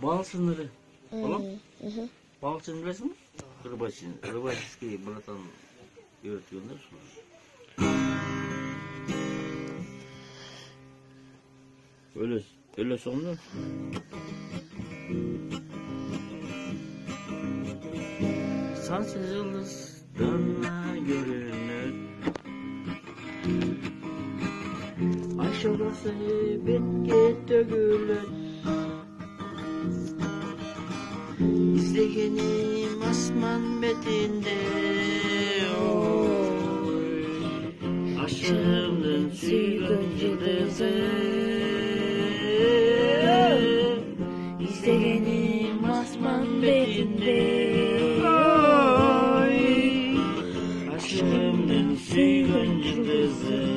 бал сындыры балам бал сындыры білесің ба рыбачный рыбаческий братан үйреткен да соны өле өле соңда Sansız yıldızlarla görünür Ay şurası bitki dökülür Gizleyenim asman bedinde oy Aşığımdın sügancıdızı Gizleyenim asman bedinde oy Aşığımdın sügancıdızı